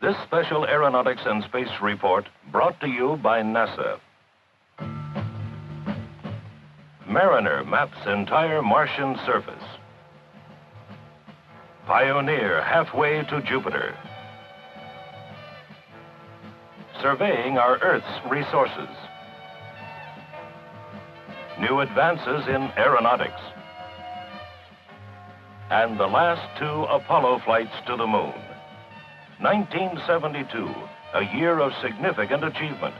This special aeronautics and space report brought to you by NASA. Mariner maps entire Martian surface. Pioneer halfway to Jupiter. Surveying our Earth's resources. New advances in aeronautics. And the last two Apollo flights to the moon. 1972, a year of significant achievement.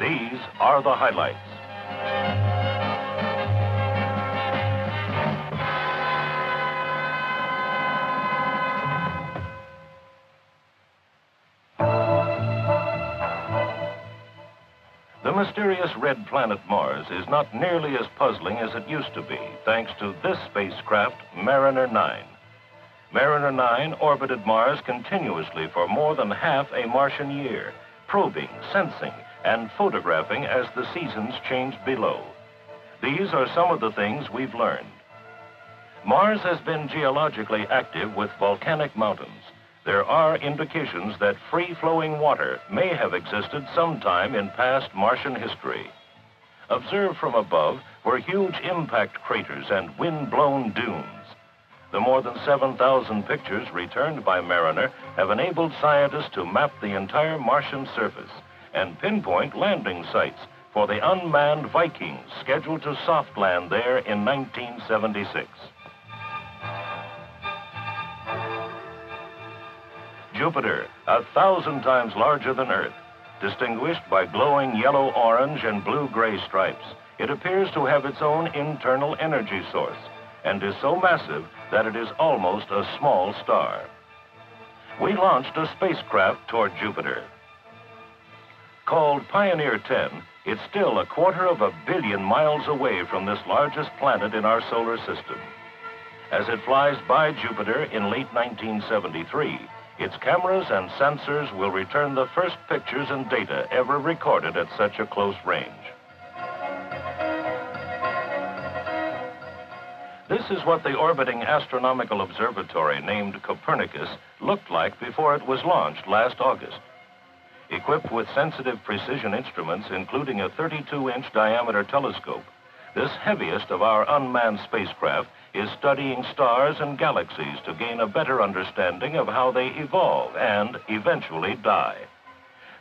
These are the highlights. The mysterious red planet Mars is not nearly as puzzling as it used to be, thanks to this spacecraft, Mariner 9. Mariner 9 orbited Mars continuously for more than half a Martian year, probing, sensing, and photographing as the seasons changed below. These are some of the things we've learned. Mars has been geologically active with volcanic mountains there are indications that free-flowing water may have existed sometime in past Martian history. Observed from above were huge impact craters and wind-blown dunes. The more than 7,000 pictures returned by Mariner have enabled scientists to map the entire Martian surface and pinpoint landing sites for the unmanned Vikings scheduled to soft land there in 1976. Jupiter, a thousand times larger than Earth, distinguished by glowing yellow-orange and blue-gray stripes. It appears to have its own internal energy source and is so massive that it is almost a small star. We launched a spacecraft toward Jupiter. Called Pioneer 10, it's still a quarter of a billion miles away from this largest planet in our solar system. As it flies by Jupiter in late 1973, its cameras and sensors will return the first pictures and data ever recorded at such a close range. This is what the orbiting astronomical observatory named Copernicus looked like before it was launched last August. Equipped with sensitive precision instruments, including a 32-inch diameter telescope, this heaviest of our unmanned spacecraft is studying stars and galaxies to gain a better understanding of how they evolve and eventually die.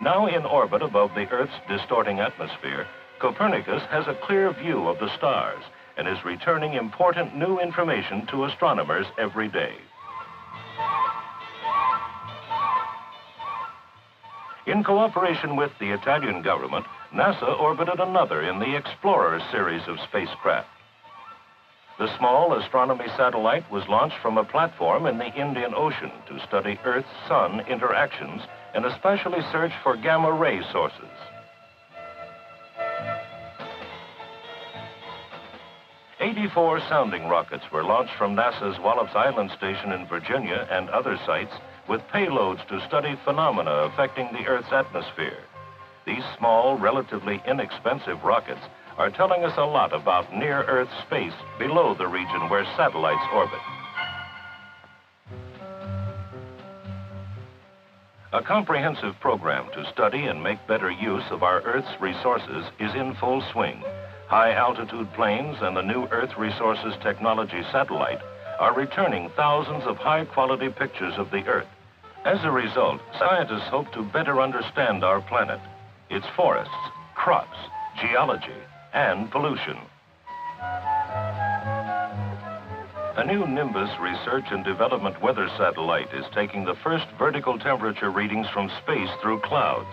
Now in orbit above the Earth's distorting atmosphere, Copernicus has a clear view of the stars and is returning important new information to astronomers every day. In cooperation with the Italian government, NASA orbited another in the Explorer series of spacecraft. The small astronomy satellite was launched from a platform in the Indian Ocean to study Earth-Sun interactions and especially search for gamma ray sources. Eighty-four sounding rockets were launched from NASA's Wallops Island Station in Virginia and other sites with payloads to study phenomena affecting the Earth's atmosphere. These small, relatively inexpensive rockets are telling us a lot about near-Earth space below the region where satellites orbit. A comprehensive program to study and make better use of our Earth's resources is in full swing. High-altitude planes and the new Earth Resources Technology satellite are returning thousands of high-quality pictures of the Earth. As a result, scientists hope to better understand our planet, its forests, crops, geology, and pollution. A new Nimbus research and development weather satellite is taking the first vertical temperature readings from space through clouds.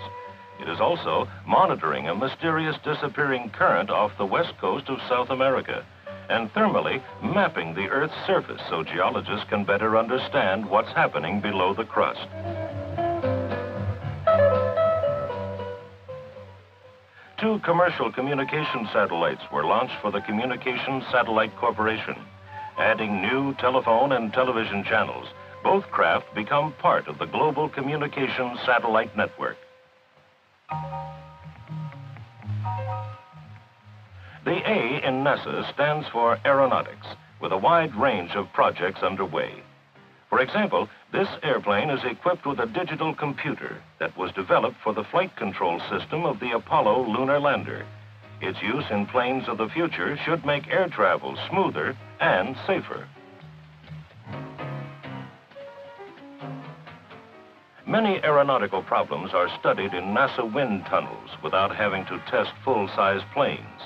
It is also monitoring a mysterious disappearing current off the west coast of South America and thermally mapping the Earth's surface so geologists can better understand what's happening below the crust. Two commercial communication satellites were launched for the Communications Satellite Corporation, adding new telephone and television channels. Both craft become part of the global communications satellite network. The A in NASA stands for aeronautics, with a wide range of projects underway. For example, This airplane is equipped with a digital computer that was developed for the flight control system of the Apollo lunar lander. Its use in planes of the future should make air travel smoother and safer. Many aeronautical problems are studied in NASA wind tunnels without having to test full-size planes.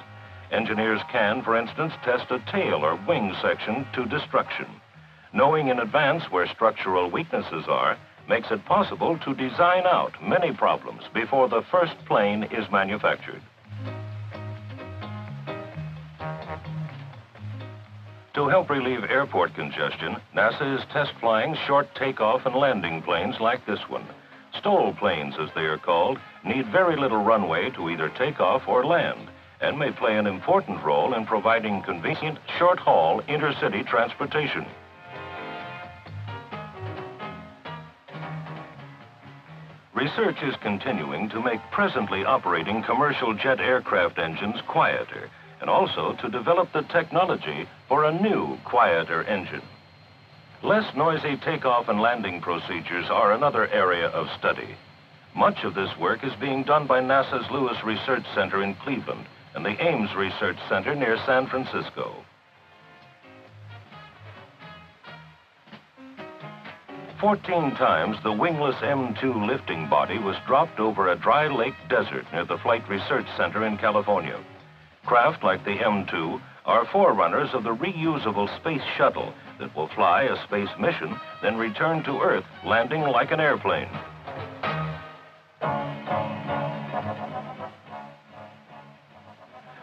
Engineers can, for instance, test a tail or wing section to destruction. Knowing in advance where structural weaknesses are makes it possible to design out many problems before the first plane is manufactured. To help relieve airport congestion, NASA is test flying short takeoff and landing planes like this one. STOL planes, as they are called, need very little runway to either take off or land and may play an important role in providing convenient short-haul intercity transportation. Research is continuing to make presently operating commercial jet aircraft engines quieter and also to develop the technology for a new, quieter engine. Less noisy takeoff and landing procedures are another area of study. Much of this work is being done by NASA's Lewis Research Center in Cleveland and the Ames Research Center near San Francisco. Fourteen times the wingless M2 lifting body was dropped over a dry lake desert near the Flight Research Center in California. Craft like the M2 are forerunners of the reusable space shuttle that will fly a space mission, then return to Earth, landing like an airplane.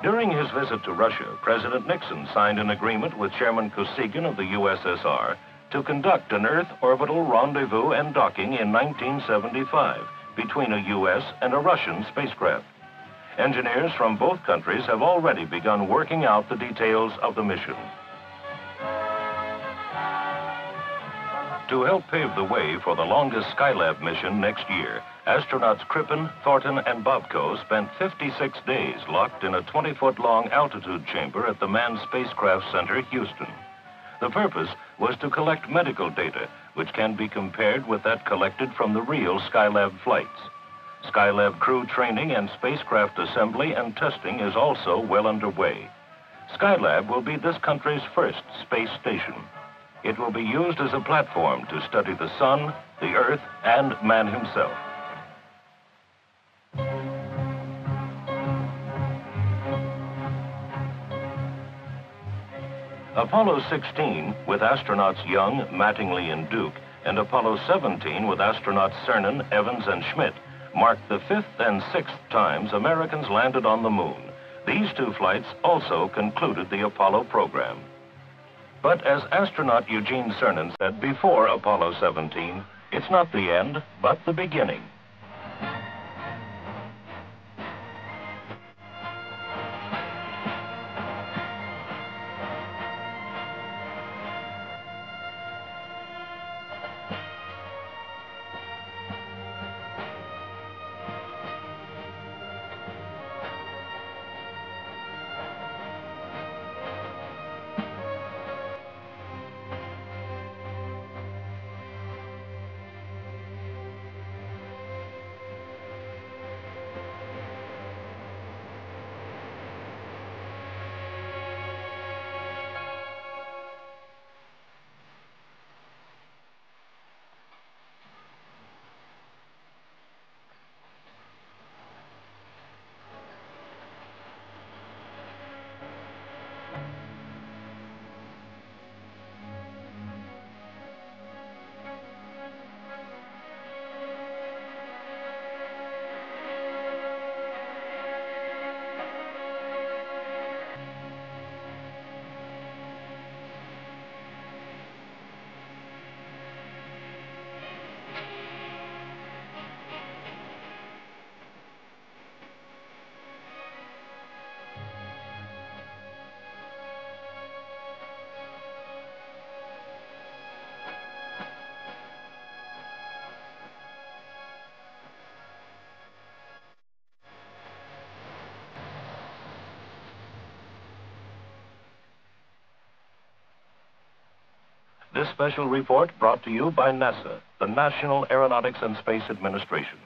During his visit to Russia, President Nixon signed an agreement with Chairman Kosygin of the USSR to conduct an Earth orbital rendezvous and docking in 1975 between a U.S. and a Russian spacecraft. Engineers from both countries have already begun working out the details of the mission. To help pave the way for the longest Skylab mission next year, astronauts Crippen, Thornton, and Bobko spent 56 days locked in a 20-foot-long altitude chamber at the Manned Spacecraft Center, Houston. The purpose was to collect medical data, which can be compared with that collected from the real Skylab flights. Skylab crew training and spacecraft assembly and testing is also well underway. Skylab will be this country's first space station. It will be used as a platform to study the sun, the earth, and man himself. Apollo 16, with astronauts Young, Mattingly, and Duke, and Apollo 17 with astronauts Cernan, Evans, and Schmitt, marked the fifth and sixth times Americans landed on the moon. These two flights also concluded the Apollo program. But as astronaut Eugene Cernan said before Apollo 17, it's not the end, but the beginning. This special report brought to you by NASA, the National Aeronautics and Space Administration.